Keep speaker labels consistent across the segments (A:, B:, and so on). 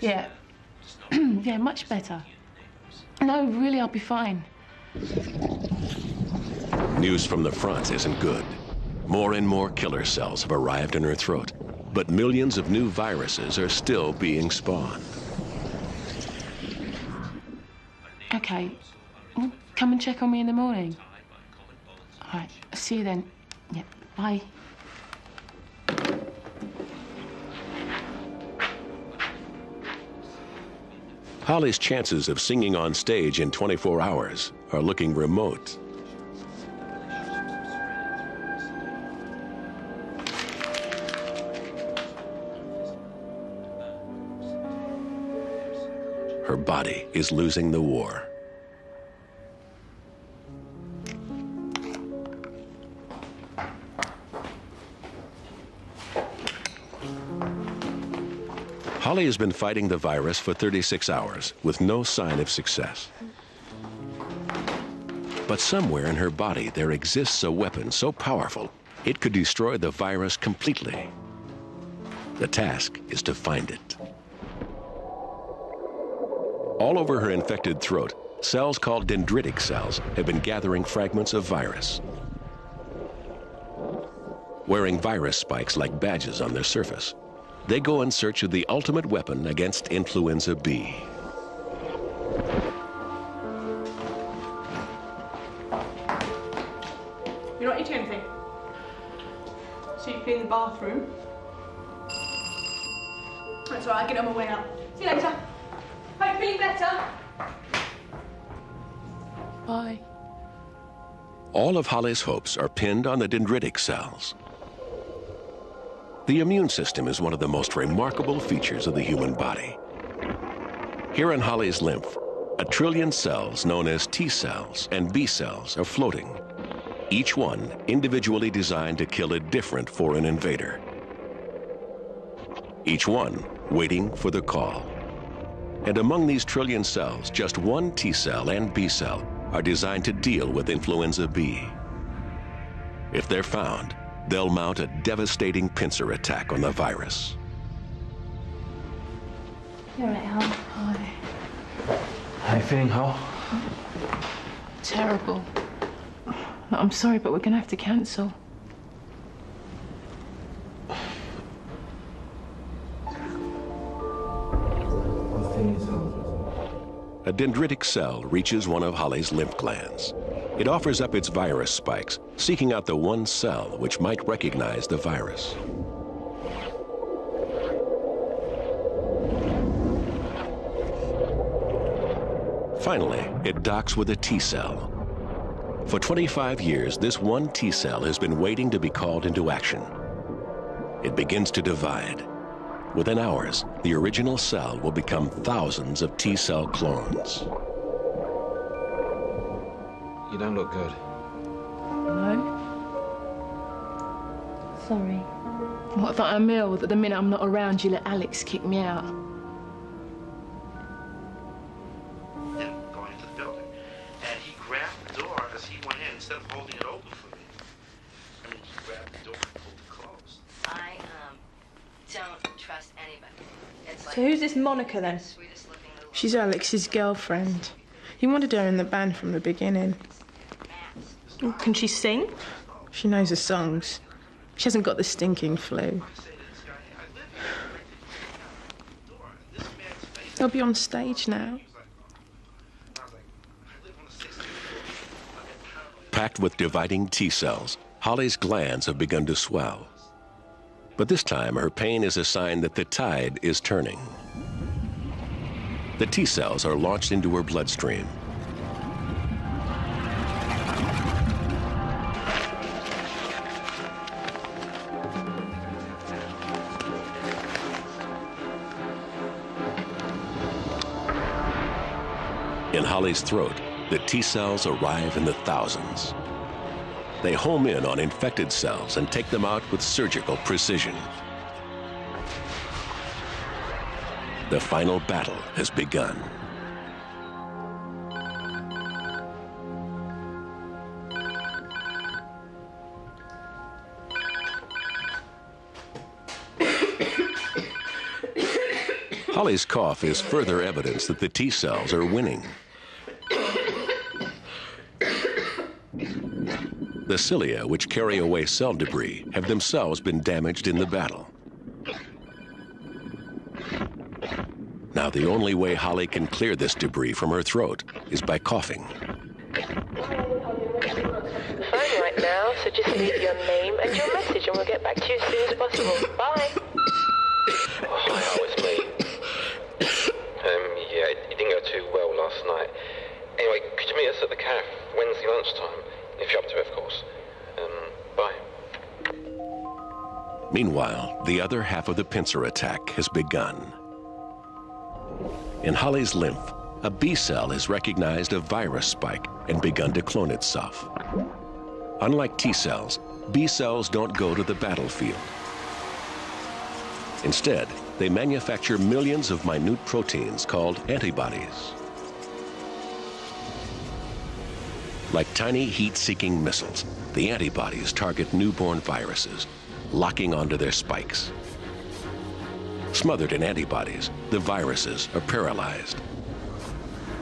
A: Yeah. yeah, much better. No, really, I'll be fine.
B: News from the front isn't good. More and more killer cells have arrived in her throat, but millions of new viruses are still being spawned.
A: Okay. Well, come and check on me in the morning. All right. See you then. Yeah. Bye.
B: Holly's chances of singing on stage in 24 hours are looking remote. Her body is losing the war. Holly has been fighting the virus for 36 hours with no sign of success. But somewhere in her body, there exists a weapon so powerful it could destroy the virus completely. The task is to find it. All over her infected throat, cells called dendritic cells have been gathering fragments of virus. Wearing virus spikes like badges on their surface, they go in search of the ultimate weapon against influenza B.
C: You're not eating anything. So you clean the bathroom. That's all right, I'll get on my way out. See you later. Hope you're feeling better.
A: Bye.
B: All of Holly's hopes are pinned on the dendritic cells. The immune system is one of the most remarkable features of the human body. Here in Holly's lymph, a trillion cells known as T cells and B cells are floating, each one individually designed to kill a different foreign invader. Each one waiting for the call. And among these trillion cells, just one T cell and B cell are designed to deal with influenza B. If they're found, they'll mount a devastating pincer attack on the virus.
A: You're right, Hal. Hi.
D: How you feeling, Hal?
A: Terrible. I'm sorry, but we're going to have to cancel.
D: The thing is,
B: A dendritic cell reaches one of Holly's lymph glands. It offers up its virus spikes, seeking out the one cell which might recognize the virus. Finally, it docks with a T cell. For 25 years, this one T cell has been waiting to be called into action. It begins to divide. Within hours, the original cell will become thousands of T cell clones.
D: You don't look good.
A: No?
E: Sorry.
A: What about a meal that the minute I'm not around, you let Alex kick me out?
F: him going into the building. And he grabbed the door as he went in instead of holding it open for me. I mean, he grabbed the door and pulled it closed.
E: I um don't trust anybody.
C: So who's this Monica then?
E: the sweetest looking little
G: She's Alex's girlfriend. He wanted her in the band from the beginning.
C: Can she sing?
G: She knows the songs. She hasn't got the stinking flu. They'll be on stage now.
B: Packed with dividing T cells, Holly's glands have begun to swell. But this time, her pain is a sign that the tide is turning. The T cells are launched into her bloodstream. In Holly's throat, the T cells arrive in the thousands. They home in on infected cells and take them out with surgical precision. The final battle has begun. Holly's cough is further evidence that the T cells are winning. The cilia, which carry away cell debris, have themselves been damaged in the battle. Now, the only way Holly can clear this debris from her throat is by coughing.
H: Phone right now, so just leave your name and your message and we'll get back to you as soon as possible. Bye.
I: Hi, Hal it's me. Um, yeah, it, it didn't go too well last night. Anyway, could you meet us at the cafe Wednesday lunchtime? If you're up to it, of course. Um, bye.
B: Meanwhile, the other half of the pincer attack has begun. In Holly's lymph, a B cell has recognized a virus spike and begun to clone itself. Unlike T cells, B cells don't go to the battlefield. Instead, they manufacture millions of minute proteins called antibodies. Like tiny heat-seeking missiles, the antibodies target newborn viruses, locking onto their spikes. Smothered in antibodies, the viruses are paralyzed.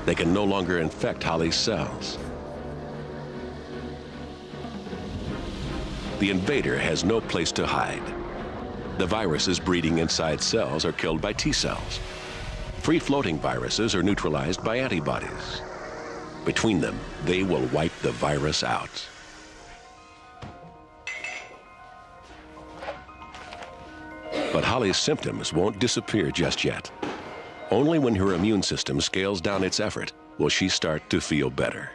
B: They can no longer infect Holly's cells. The invader has no place to hide. The viruses breeding inside cells are killed by T cells. Free-floating viruses are neutralized by antibodies. Between them, they will wipe the virus out. But Holly's symptoms won't disappear just yet. Only when her immune system scales down its effort will she start to feel better.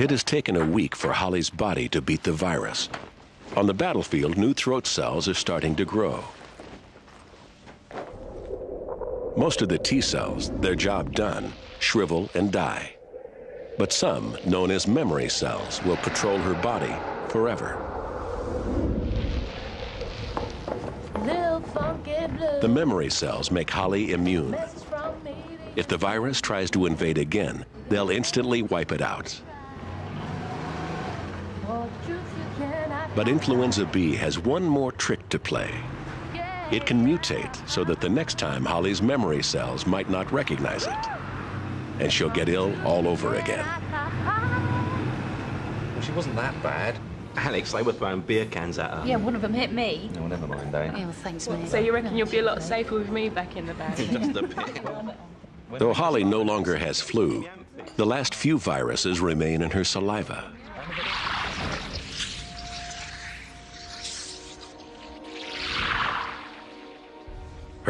B: It has taken a week for Holly's body to beat the virus. On the battlefield, new throat cells are starting to grow. Most of the T cells, their job done, shrivel and die. But some, known as memory cells, will patrol her body forever. The memory cells make Holly immune. If the virus tries to invade again, they'll instantly wipe it out. But influenza B has one more trick to play. It can mutate so that the next time Holly's memory cells might not recognize it. And she'll get ill all over again.
D: Well, she wasn't that bad. Alex, they were throwing beer cans at her.
J: Yeah, one of them hit me.
D: No, never mind, eh?
J: Oh, thanks, mate.
C: So you reckon you'll be a lot safer with me back in the band?
D: Just a bit.
B: Though Holly no longer has flu, the last few viruses remain in her saliva.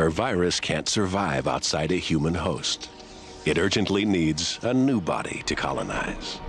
B: Her virus can't survive outside a human host. It urgently needs a new body to colonize.